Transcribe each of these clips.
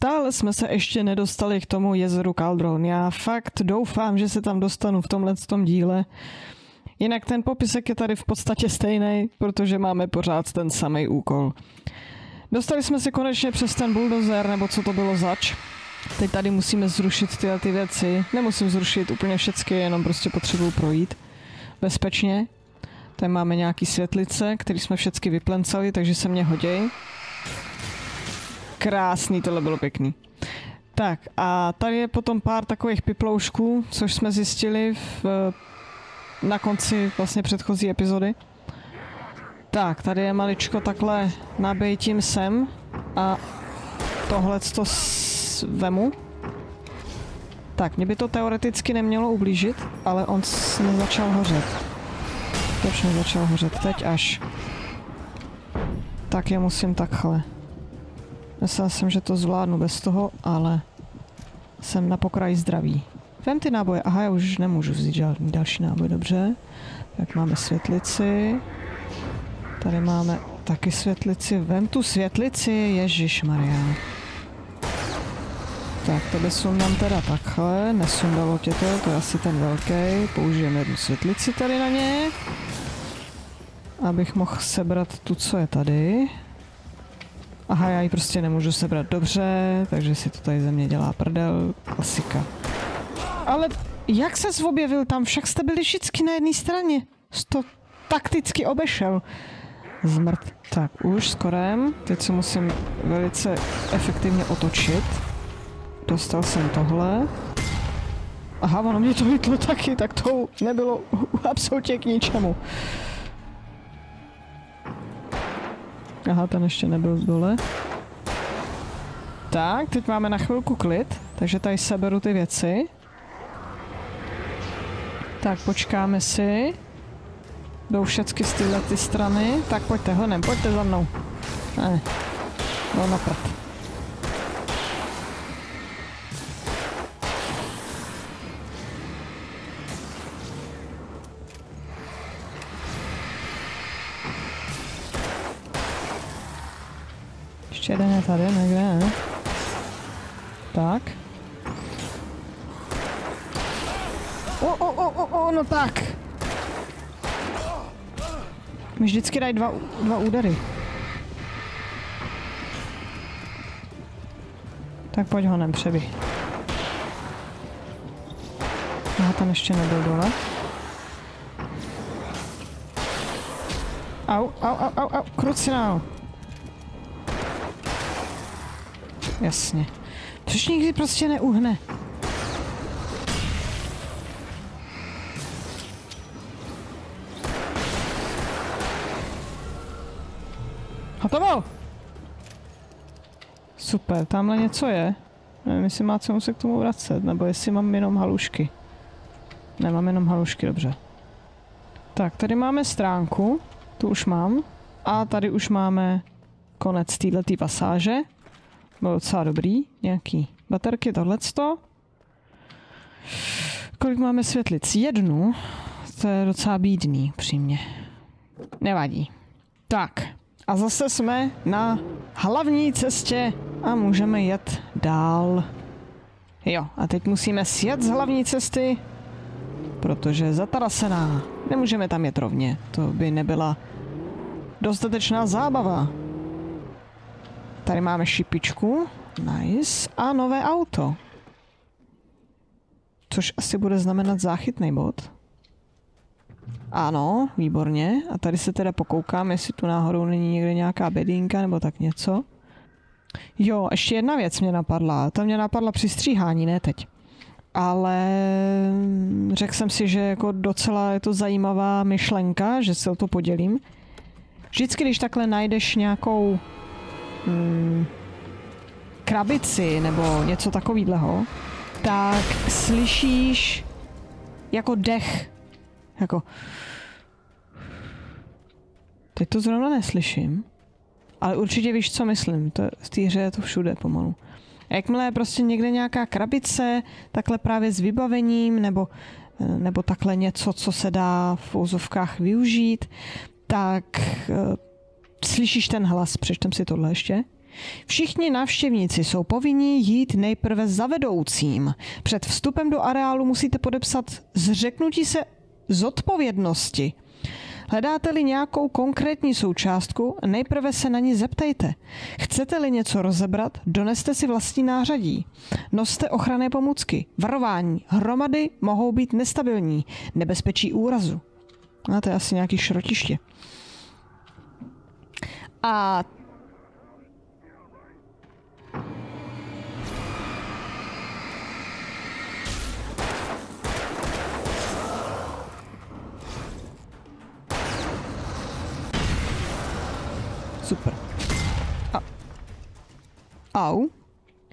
stále jsme se ještě nedostali k tomu jezeru Caldron. Já fakt doufám, že se tam dostanu v tomhle tom díle. Jinak ten popisek je tady v podstatě stejný, protože máme pořád ten samý úkol. Dostali jsme se konečně přes ten bulldozer, nebo co to bylo zač. Teď tady musíme zrušit tyhle ty věci. Nemusím zrušit úplně všechny, jenom prostě potřebuju projít bezpečně. Tady máme nějaký světlice, které jsme všechny vyplencali, takže se mě hoděj. Krásný, tohle bylo pěkný. Tak a tady je potom pár takových piploušků, což jsme zjistili v, na konci vlastně předchozí epizody. Tak, tady je maličko takhle nabejtím sem a tohle to vemu. Tak, mě by to teoreticky nemělo ublížit, ale on nezačal hořet. Proč nezačal hořet? Teď až. Tak je musím takhle. Myslel jsem, že to zvládnu bez toho, ale jsem na pokraji zdraví. Vem ty náboje. Aha, já už nemůžu vzít žádný další náboj, dobře. Tak máme světlici. Tady máme taky světlici. Vem tu světlici, Ježíš Maria. Tak, tebe sundám teda takhle, nesundalo tě to, to je asi ten velký. Použijeme jednu světlici tady na ně. Abych mohl sebrat tu, co je tady. Aha, já ji prostě nemůžu sebrat dobře, takže si to tady ze mě dělá prdel. Klasika. Ale jak se objevil tam? Však jste byli všichni na jedné straně. to takticky obešel. Zmrt. Tak, už skorem. Teď se musím velice efektivně otočit. Dostal jsem tohle. Aha, ono mě to vytlo taky, tak to nebylo absolutně k ničemu. Aha, ten ještě nebyl dole. Tak, teď máme na chvilku klid, takže tady seberu ty věci. Tak, počkáme si. Jdou všechny z tyhle ty strany. Tak pojďte, honem, pojďte za mnou. Ne, no na. Jeden je tady někde, ne? Tak. O, o, o, o, o, no tak. Mi vždycky dají dva, dva údery. Tak pojď ho nem, přeby. Aha, tam ještě nebyl dole. Au, au, au, au, au, krucinál. Jasně. Což nikdy prostě neuhne. Hotovo! Super, tamhle něco je. Nevím, jestli má cenu se k tomu vracet, nebo jestli mám jenom halušky. Nemám jenom halušky, dobře. Tak, tady máme stránku, tu už mám. A tady už máme konec této pasáže. Bylo docela dobrý. Nějaký baterky, tohleto. Kolik máme světlic? Jednu. To je docela bídný, přímě. Nevadí. Tak. A zase jsme na hlavní cestě a můžeme jet dál. Jo, a teď musíme sjet z hlavní cesty, protože je zatarasená. Nemůžeme tam jet rovně, to by nebyla dostatečná zábava. Tady máme šipičku. Nice. A nové auto. Což asi bude znamenat záchytný bod. Ano, výborně. A tady se teda pokoukám, jestli tu náhodou není někde nějaká bedínka nebo tak něco. Jo, ještě jedna věc mě napadla. Ta mě napadla při stříhání, ne teď. Ale řekl jsem si, že jako docela je to zajímavá myšlenka, že se o to podělím. Vždycky, když takhle najdeš nějakou mm, krabici nebo něco takového, tak slyšíš jako dech. Jako... Teď to zrovna neslyším, ale určitě víš, co myslím. To, v té hře je to všude pomalu. A jakmile je prostě někde nějaká krabice, takhle právě s vybavením, nebo, nebo takhle něco, co se dá v úzovkách využít, tak uh, slyšíš ten hlas, přečtem si tohle ještě. Všichni návštěvníci jsou povinni jít nejprve za vedoucím. Před vstupem do areálu musíte podepsat zřeknutí se zodpovědnosti. Hledáte-li nějakou konkrétní součástku, nejprve se na ní zeptejte. Chcete-li něco rozebrat, doneste si vlastní nářadí. Noste ochranné pomůcky. Varování. Hromady mohou být nestabilní. Nebezpečí úrazu. A to je asi nějaký šrotiště. A Super. A... Au.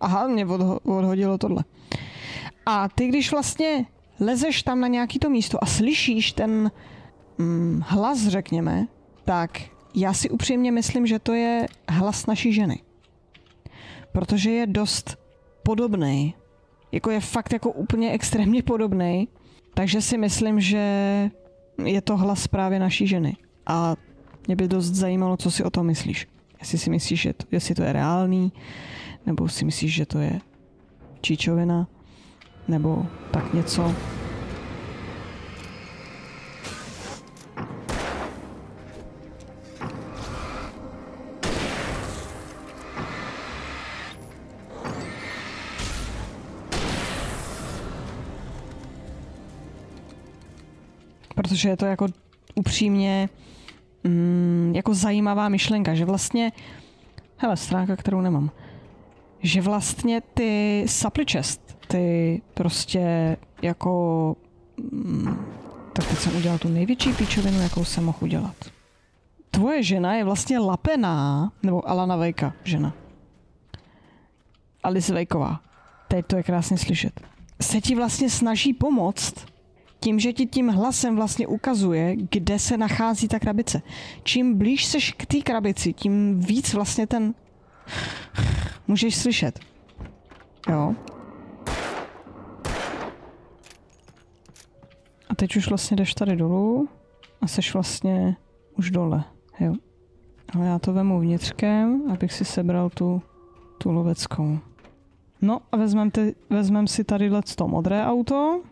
Aha, mě odho- odhodilo tohle. A ty, když vlastně lezeš tam na nějaký to místo a slyšíš ten mm, hlas, řekněme, tak já si upřímně myslím, že to je hlas naší ženy. Protože je dost podobný. Jako je fakt jako úplně extrémně podobný. Takže si myslím, že je to hlas právě naší ženy. A mě by dost zajímalo, co si o tom myslíš. Jestli si myslíš, že to, jestli to je reálný, nebo si myslíš, že to je číčovina, nebo tak něco. Protože je to jako upřímně mm, jako zajímavá myšlenka, že vlastně, hele, stránka, kterou nemám, že vlastně ty supply chest, ty prostě jako, mm, tak teď jsem udělal tu největší píčovinu, jakou jsem mohl udělat. Tvoje žena je vlastně lapená, nebo Alana Vejka, žena. Alice Vejková. Teď to je krásně slyšet. Se ti vlastně snaží pomoct tím, že ti tím hlasem vlastně ukazuje, kde se nachází ta krabice. Čím blíž seš k té krabici, tím víc vlastně ten můžeš slyšet. Jo. A teď už vlastně jdeš tady dolů a seš vlastně už dole. Jo. Ale já to vemu vnitřkem, abych si sebral tu, tu loveckou. No a vezmem, ty, vezmem si tady to modré auto.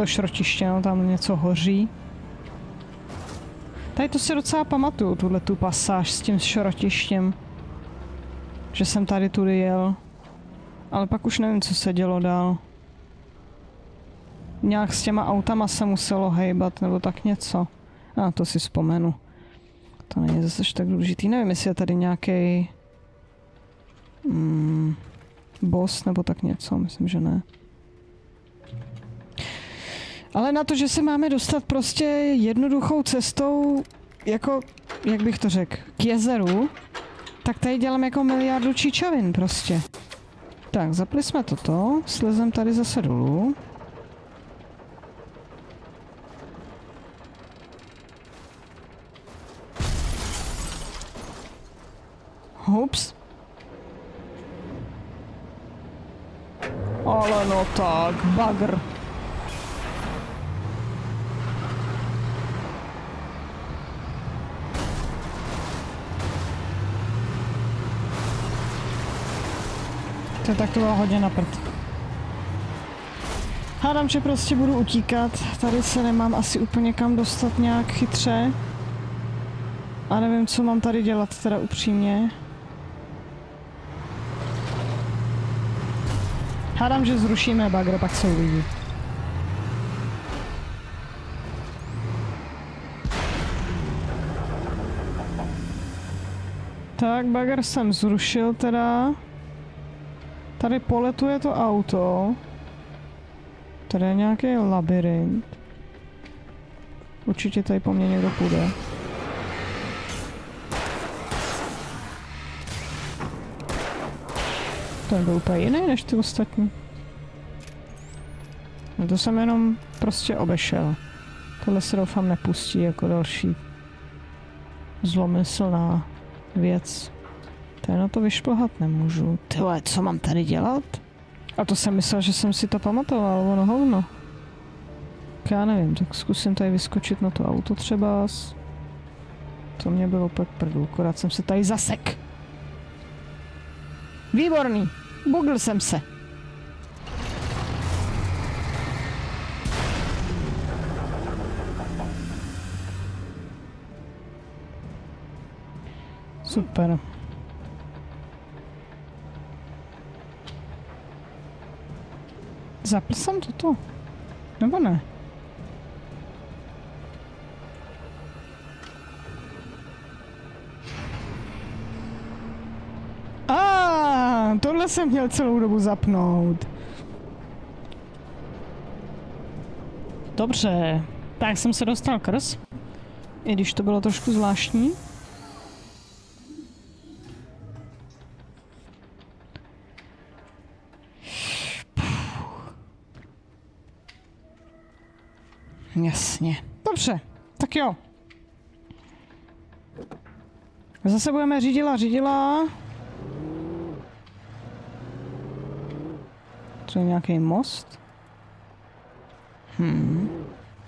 To šrotiště, no tam něco hoří. Tady to si docela pamatuju, tuhle tu pasáž s tím šrotištěm. Že jsem tady tudy jel. Ale pak už nevím, co se dělo dál. Nějak s těma autama se muselo hejbat, nebo tak něco. A to si vzpomenu. To není zase tak důležitý. Nevím, jestli je tady nějaký mm, boss nebo tak něco. Myslím, že ne. Ale na to, že se máme dostat prostě jednoduchou cestou, jako, jak bych to řekl, k jezeru, tak tady dělám jako miliardu čičovin prostě. Tak, zapli jsme toto, slezem tady zase dolů. Hups. Ale no tak, bagr. To tak to bylo hodně na prd. Hádám, že prostě budu utíkat. Tady se nemám asi úplně kam dostat nějak chytře. A nevím, co mám tady dělat, teda upřímně. Hádám, že zrušíme bagro, pak se uvidí. Tak, bagr jsem zrušil teda. Tady poletuje to auto. Tady je nějaký labirint. Určitě tady po mně někdo půjde. To byl úplně jiný než ty ostatní. No to jsem jenom prostě obešel. Tohle se doufám nepustí jako další zlomyslná věc. To na to vyšplhat nemůžu. Tyhle, co mám tady dělat? A to jsem myslel, že jsem si to pamatoval, ono hovno. Já nevím, tak zkusím tady vyskočit na to auto třeba. To mě bylo pak prdu, akorát jsem se tady zasek. Výborný, bugl jsem se. Super. Zapl jsem toto? Nebo ne? A ah, tohle jsem měl celou dobu zapnout. Dobře, tak jsem se dostal krz. I když to bylo trošku zvláštní. Jasně. Dobře, tak jo. Zase budeme řídila, řídila. To je nějaký most. Hmm.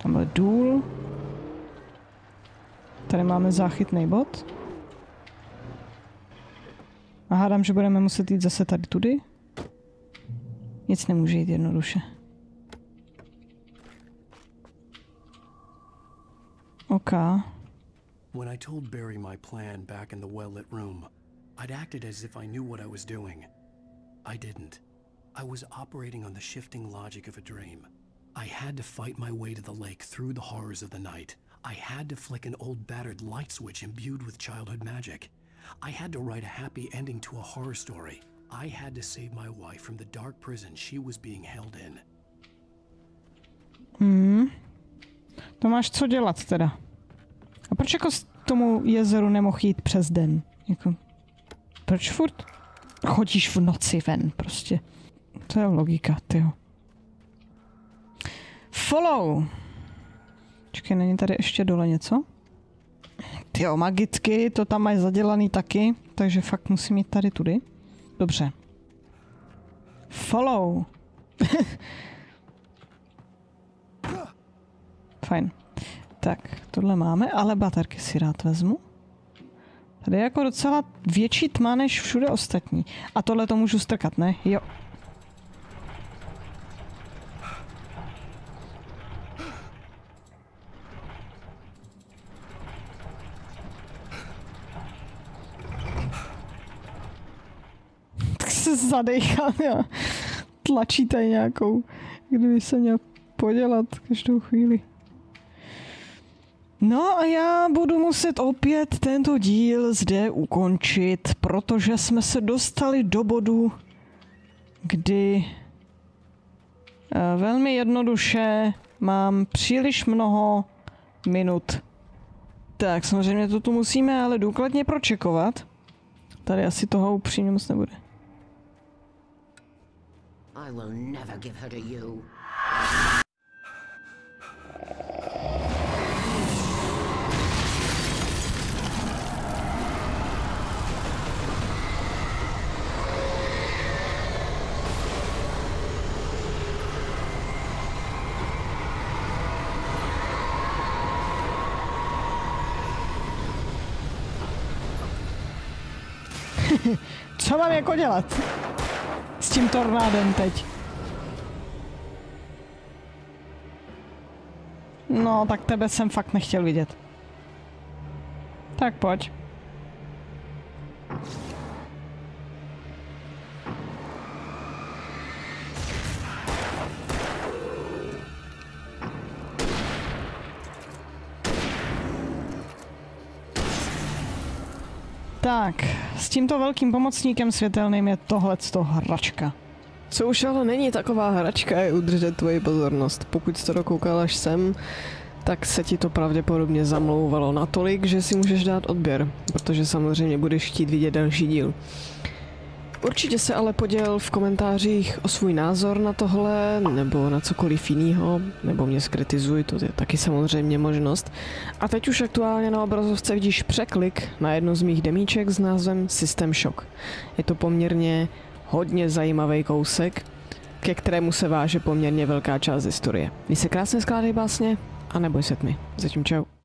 Tam byl důl. Tady máme záchytný bod. A hádám, že budeme muset jít zase tady tudy. Nic nemůže jít jednoduše. When I told Barry my plan back in the well-lit room, I'd acted as if I knew what I was doing. I didn't. I was operating on the shifting logic of a dream. I had to fight my way to the lake through the horrors of the night. I had to flick an old battered light switch imbued with childhood magic. I had to write a happy ending to a horror story. I had to save my wife from the dark prison she was being held in. Hmm. To máš co dělat teda. A proč jako z tomu jezeru nemohl jít přes den? Jako, proč furt chodíš v noci ven prostě? To je logika, tyjo. Follow. Čekaj, není tady ještě dole něco? Tyjo, magitky, to tam mají zadělaný taky, takže fakt musím jít tady tudy. Dobře. Follow. Fajn. Tak, tohle máme, ale baterky si rád vezmu. Tady je jako docela větší tma než všude ostatní. A tohle to můžu strkat, ne? Jo. Tak se zadechám, jo. Tlačí tady nějakou, kdyby se měl podělat každou chvíli. No a já budu muset opět tento díl zde ukončit, protože jsme se dostali do bodu, kdy eh, velmi jednoduše mám příliš mnoho minut. Tak samozřejmě to tu musíme ale důkladně pročekovat. Tady asi toho upřímně moc nebude. I will never give her to you. Co mám jako dělat? S tím tornádem teď. No, tak tebe jsem fakt nechtěl vidět. Tak pojď. Tak, s tímto velkým pomocníkem světelným je tohleto hračka. Co už ale není taková hračka, je udržet tvoji pozornost. Pokud to dokoukal až sem, tak se ti to pravděpodobně zamlouvalo natolik, že si můžeš dát odběr, protože samozřejmě budeš chtít vidět další díl. Určitě se ale poděl v komentářích o svůj názor na tohle, nebo na cokoliv jiného, nebo mě skritizuj, to je taky samozřejmě možnost. A teď už aktuálně na obrazovce vidíš překlik na jednu z mých demíček s názvem System Shock. Je to poměrně hodně zajímavý kousek, ke kterému se váže poměrně velká část historie. Vy se krásně skládají básně a neboj se tmy. Zatím čau.